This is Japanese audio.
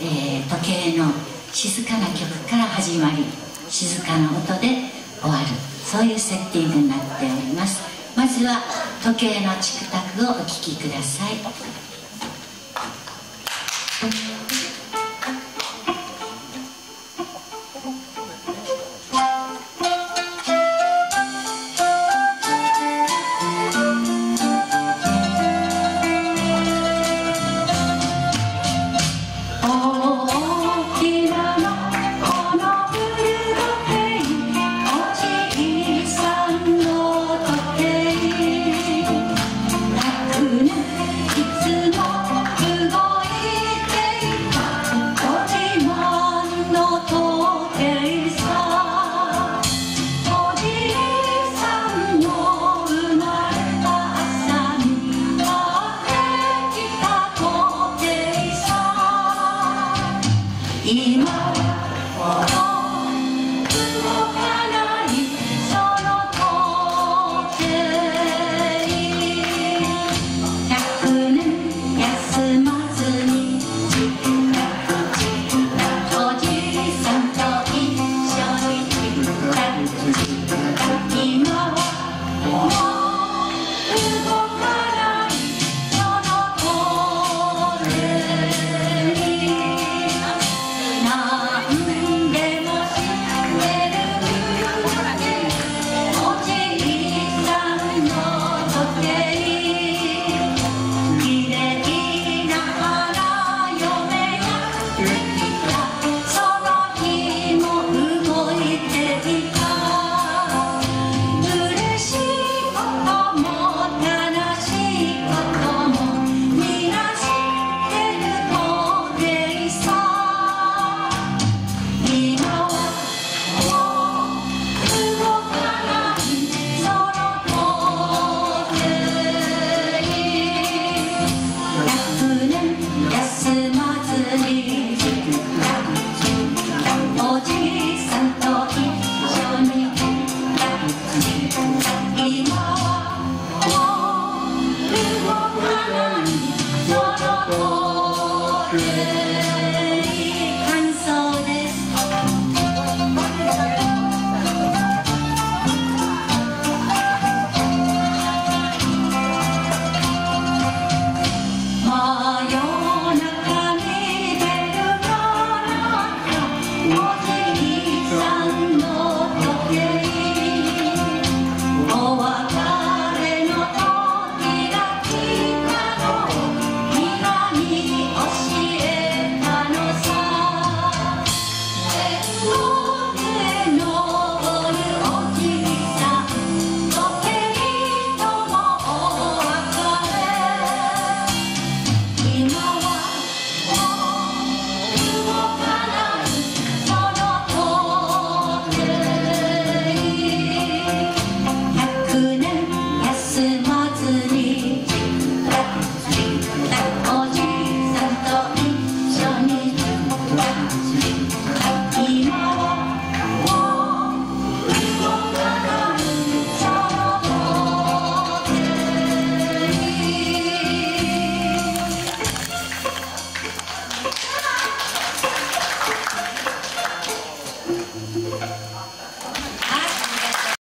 えー、時計の静かな曲から始まり静かな音で終わる。そういうセッティングになっております。まずは時計のチクタクをお聴きください。その通り